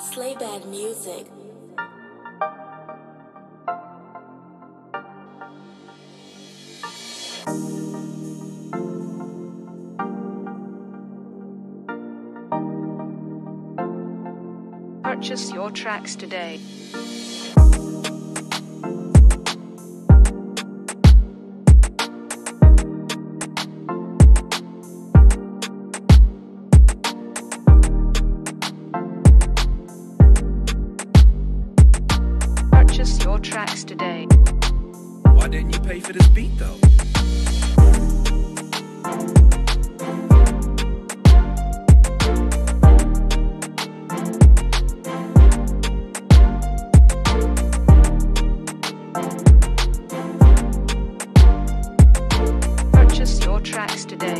Slaybad Musiq. Purchase your tracks today. Purchase your tracks today. Why didn't you pay for this beat though? Purchase your tracks today.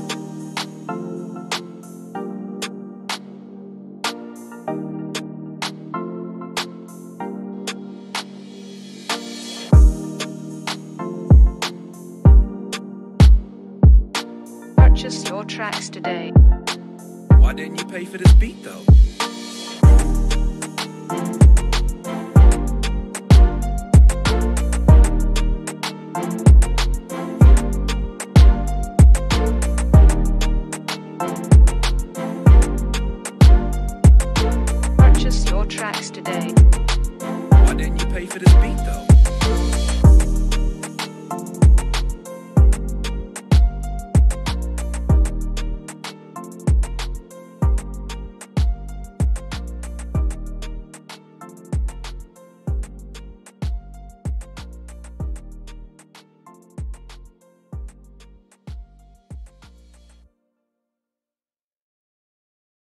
purchase your tracks today. Why didn't you pay for this beat though? Purchase your tracks today. Why didn't you pay for this beat though?